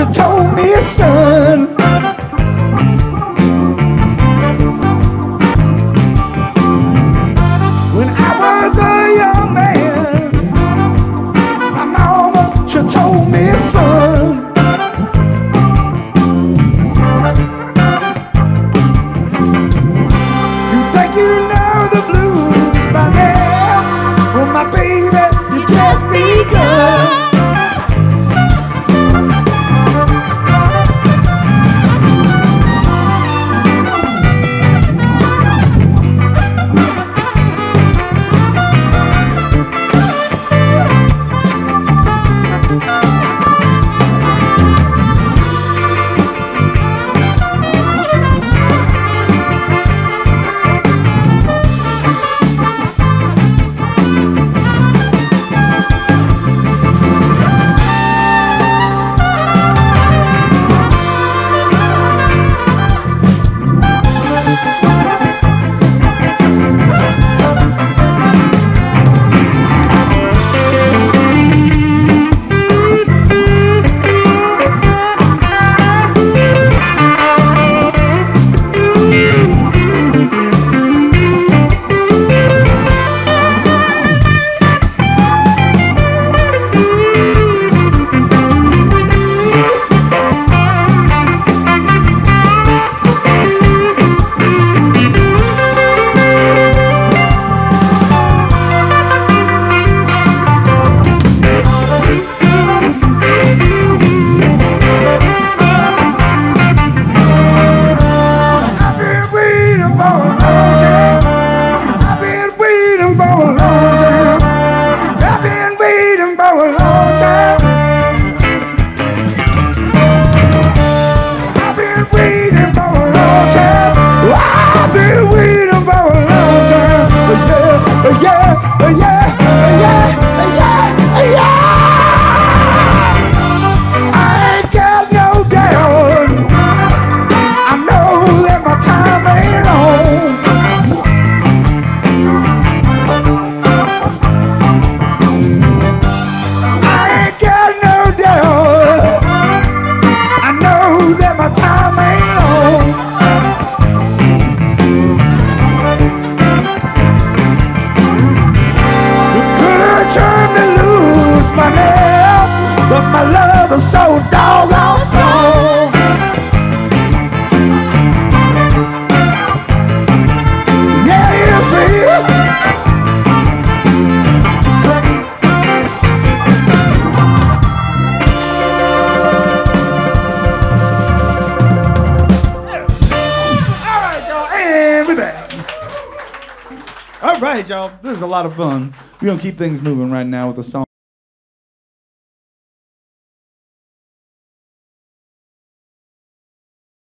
You told me, son. Been waiting for a long time. Yeah, yeah, yeah. my love, but my love is so doggone strong. Yeah, it is, All right, y'all. This is a lot of fun. We're going to keep things moving right now with the song.